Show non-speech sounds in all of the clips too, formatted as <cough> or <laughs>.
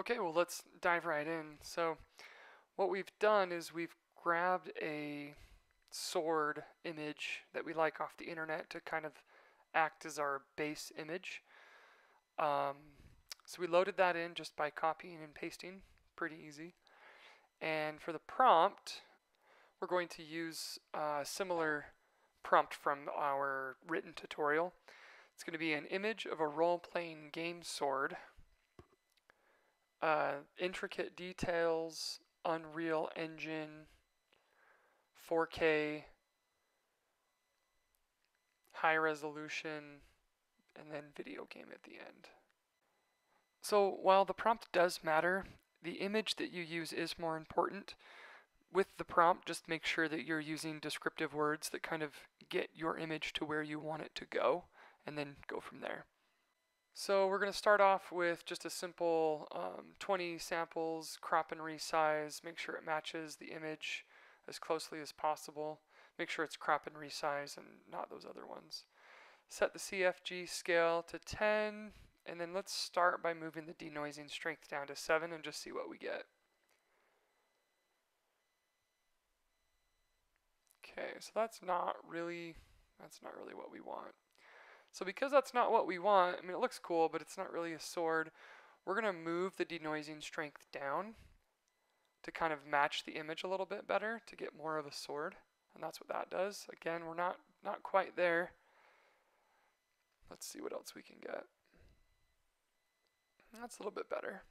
Okay, well let's dive right in. So what we've done is we've grabbed a sword image that we like off the internet to kind of act as our base image. Um, so we loaded that in just by copying and pasting, pretty easy. And for the prompt, we're going to use a similar prompt from our written tutorial. It's going to be an image of a role-playing game sword, uh, intricate details, Unreal Engine, 4K, high resolution, and then video game at the end. So while the prompt does matter, the image that you use is more important. With the prompt, just make sure that you're using descriptive words that kind of get your image to where you want it to go, and then go from there. So we're going to start off with just a simple um, 20 samples, crop and resize, make sure it matches the image as closely as possible. Make sure it's crop and resize and not those other ones. Set the CFG scale to 10, and then let's start by moving the denoising strength down to 7 and just see what we get. Okay, so that's not really that's not really what we want. So because that's not what we want, I mean, it looks cool, but it's not really a sword, we're going to move the denoising strength down to kind of match the image a little bit better to get more of a sword. And that's what that does. Again, we're not, not quite there. Let's see what else we can get. That's a little bit better.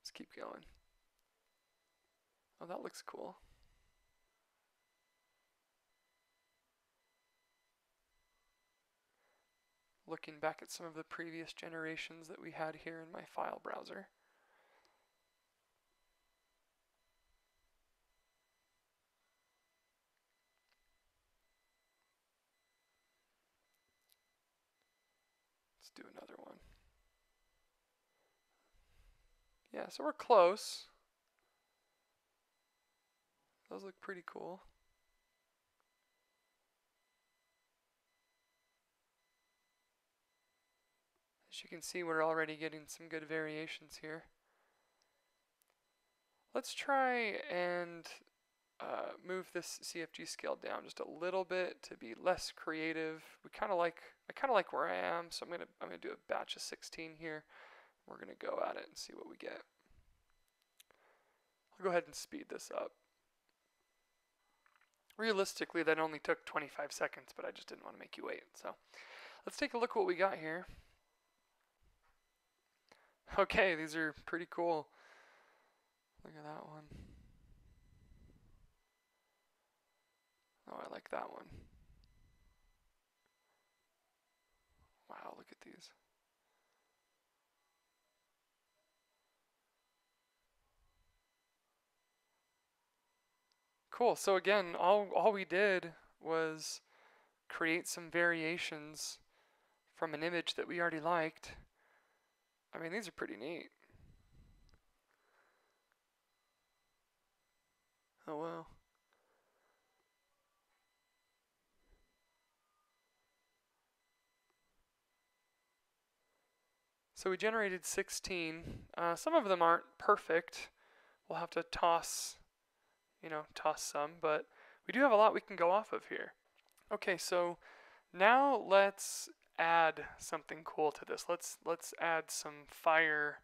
Let's keep going. Oh, that looks cool. Looking back at some of the previous generations that we had here in my file browser. Let's do another one. Yeah, so we're close. Those look pretty cool. As you can see, we're already getting some good variations here. Let's try and uh, move this CFG scale down just a little bit to be less creative. We kind of like, I kind of like where I am, so I'm gonna, I'm gonna do a batch of 16 here. We're gonna go at it and see what we get. I'll go ahead and speed this up. Realistically, that only took 25 seconds, but I just didn't want to make you wait. So let's take a look what we got here. <laughs> Okay, these are pretty cool. Look at that one. Oh, I like that one. Wow, look at these. Cool, so again, all, all we did was create some variations from an image that we already liked I mean, these are pretty neat. Oh, wow. So we generated 16. Uh, some of them aren't perfect. We'll have to toss, you know, toss some, but we do have a lot we can go off of here. Okay, so now let's add something cool to this. Let's let's add some fire,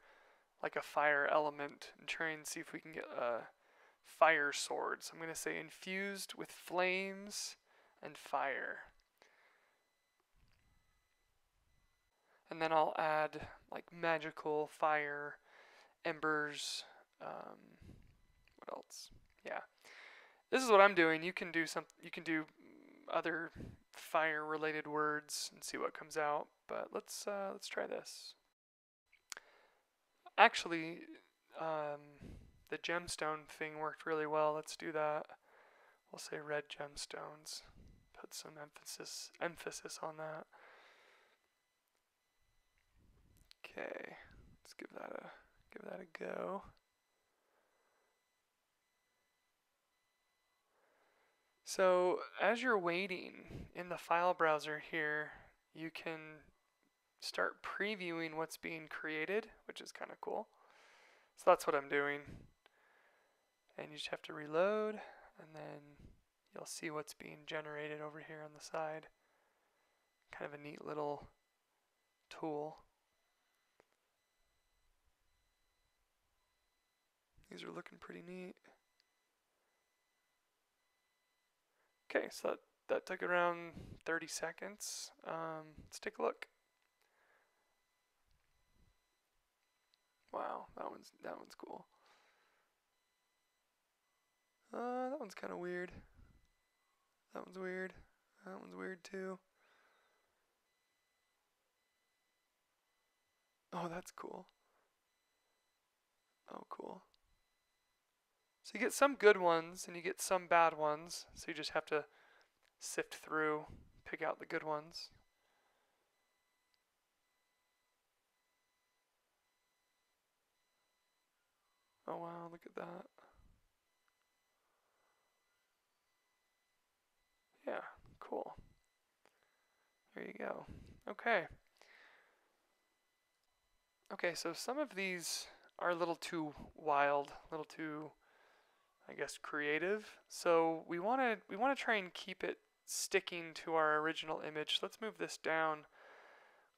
like a fire element, and try and see if we can get a fire sword. So I'm going to say infused with flames and fire. And then I'll add like magical fire, embers, um, what else? Yeah. This is what I'm doing. You can do some you can do other fire related words and see what comes out. But let's uh, let's try this. Actually, um, the gemstone thing worked really well. Let's do that. We'll say red gemstones. Put some emphasis emphasis on that. Okay, let's give that a give that a go. So as you're waiting in the file browser here, you can start previewing what's being created, which is kind of cool. So that's what I'm doing. And you just have to reload, and then you'll see what's being generated over here on the side. Kind of a neat little tool. These are looking pretty neat. Okay, so that, that took around 30 seconds. Um, let's take a look. Wow, that one's that one's cool. Uh, that one's kind of weird. That one's weird. That one's weird too. Oh, that's cool. Oh, cool. So you get some good ones and you get some bad ones. So you just have to sift through, pick out the good ones. Oh wow, look at that. Yeah, cool. There you go. Okay. Okay, so some of these are a little too wild, a little too, I guess, creative. So we want to we want to try and keep it sticking to our original image. Let's move this down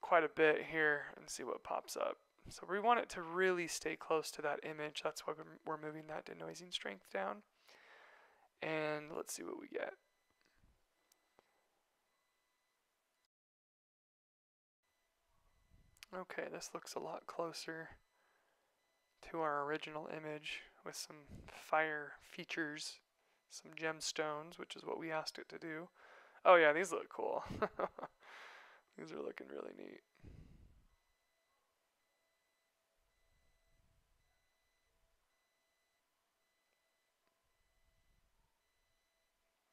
quite a bit here and see what pops up. So we want it to really stay close to that image. That's why we're moving that denoising strength down. And let's see what we get. Okay, this looks a lot closer to our original image with some fire features, some gemstones, which is what we asked it to do. Oh yeah, these look cool. <laughs> these are looking really neat.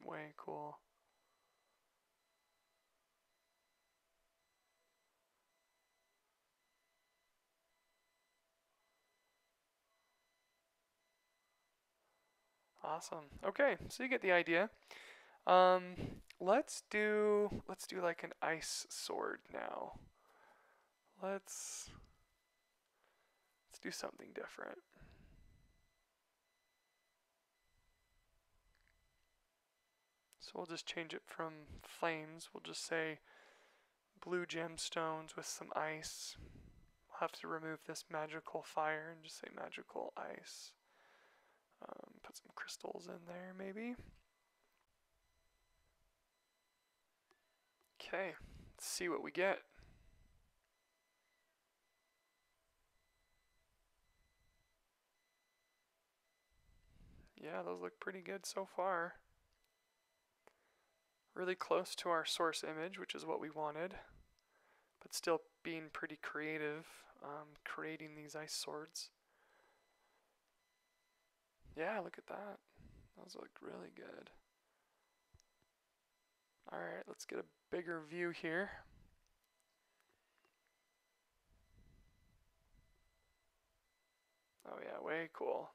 Way cool. Awesome. Okay, so you get the idea. Um, let's do let's do like an ice sword now. Let's let's do something different. So we'll just change it from flames. We'll just say blue gemstones with some ice. We'll have to remove this magical fire and just say magical ice. Um, put some crystals in there, maybe. Okay, let's see what we get. Yeah, those look pretty good so far. Really close to our source image, which is what we wanted, but still being pretty creative, um, creating these ice swords. Yeah, look at that. Those look really good. Alright, let's get a bigger view here. Oh yeah, way cool.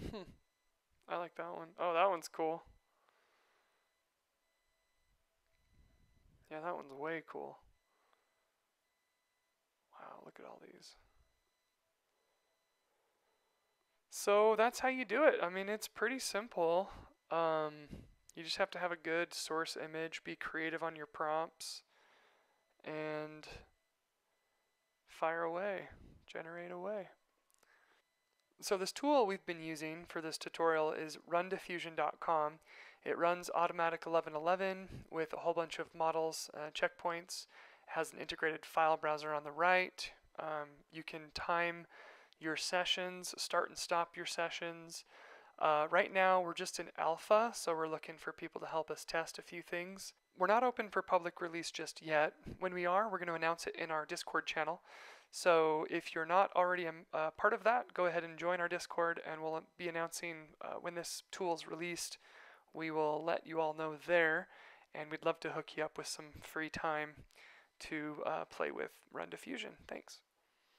<laughs> I like that one. Oh, that one's cool. Yeah, that one's way cool. Wow, look at all these. So that's how you do it. I mean, it's pretty simple. Um, you just have to have a good source image, be creative on your prompts, and fire away, generate away. So this tool we've been using for this tutorial is rundiffusion.com. It runs automatic 1111 with a whole bunch of models, uh, checkpoints, has an integrated file browser on the right. Um, you can time your sessions, start and stop your sessions. Uh, right now we're just in alpha, so we're looking for people to help us test a few things. We're not open for public release just yet. When we are, we're going to announce it in our Discord channel. So if you're not already a, a, part of that, go ahead and join our Discord, and we'll be announcing uh, when this tool is released. We will let you all know there, and we'd love to hook you up with some free time to uh, play with Run Diffusion. Thanks.